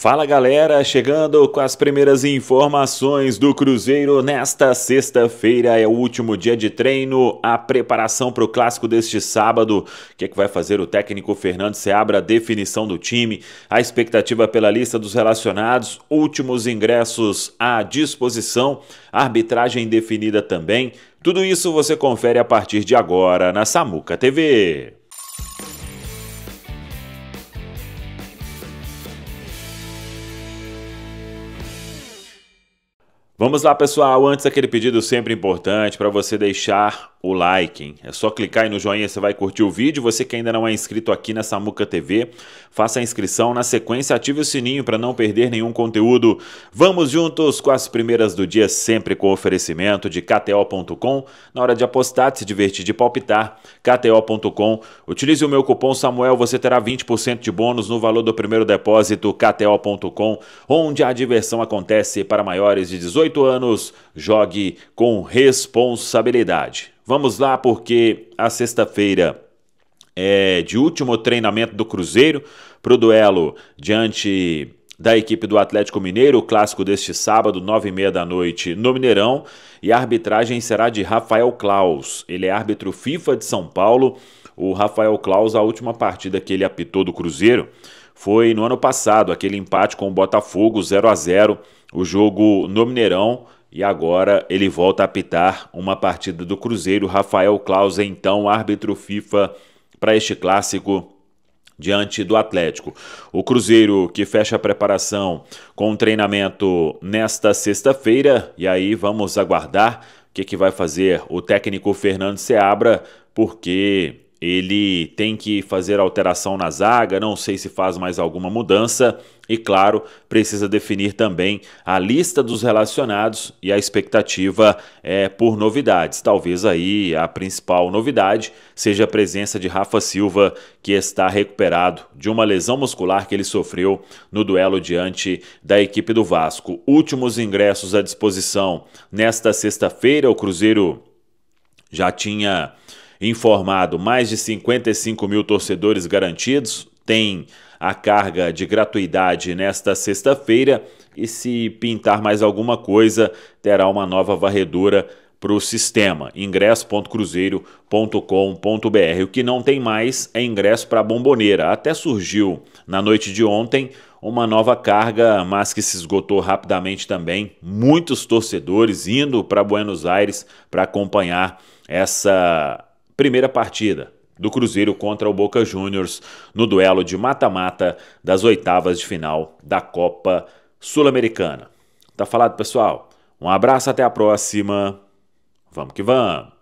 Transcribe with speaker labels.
Speaker 1: Fala galera, chegando com as primeiras informações do Cruzeiro nesta sexta-feira, é o último dia de treino, a preparação para o clássico deste sábado. O que, é que vai fazer o técnico Fernando Seabra? A definição do time, a expectativa pela lista dos relacionados, últimos ingressos à disposição, arbitragem definida também. Tudo isso você confere a partir de agora na Samuca TV. Vamos lá, pessoal. Antes aquele pedido sempre importante para você deixar o like. Hein? É só clicar aí no joinha, você vai curtir o vídeo. Você que ainda não é inscrito aqui na Samuca TV, faça a inscrição. Na sequência, ative o sininho para não perder nenhum conteúdo. Vamos juntos com as primeiras do dia, sempre com oferecimento de KTO.com. Na hora de apostar, de se divertir, de palpitar, KTO.com. Utilize o meu cupom Samuel, você terá 20% de bônus no valor do primeiro depósito, KTO.com, onde a diversão acontece para maiores de 18 anos. Jogue com responsabilidade. Vamos lá, porque a sexta-feira é de último treinamento do Cruzeiro para o duelo diante da equipe do Atlético Mineiro, o clássico deste sábado, nove e meia da noite, no Mineirão. E a arbitragem será de Rafael Klaus. Ele é árbitro FIFA de São Paulo. O Rafael Klaus, a última partida que ele apitou do Cruzeiro foi no ano passado, aquele empate com o Botafogo, 0 a 0 o jogo no Mineirão e agora ele volta a apitar uma partida do Cruzeiro. Rafael Claus, então árbitro FIFA para este clássico diante do Atlético. O Cruzeiro que fecha a preparação com treinamento nesta sexta-feira e aí vamos aguardar o que, que vai fazer o técnico Fernando Seabra, porque ele tem que fazer alteração na zaga, não sei se faz mais alguma mudança e, claro, precisa definir também a lista dos relacionados e a expectativa é por novidades. Talvez aí a principal novidade seja a presença de Rafa Silva, que está recuperado de uma lesão muscular que ele sofreu no duelo diante da equipe do Vasco. Últimos ingressos à disposição nesta sexta-feira, o Cruzeiro já tinha informado mais de 55 mil torcedores garantidos, tem a carga de gratuidade nesta sexta-feira e se pintar mais alguma coisa, terá uma nova varredura para o sistema ingresso.cruzeiro.com.br. O que não tem mais é ingresso para a bomboneira. Até surgiu na noite de ontem uma nova carga, mas que se esgotou rapidamente também. Muitos torcedores indo para Buenos Aires para acompanhar essa primeira partida do Cruzeiro contra o Boca Juniors no duelo de mata-mata das oitavas de final da Copa Sul-Americana. Tá falado, pessoal? Um abraço, até a próxima. Vamos que vamos!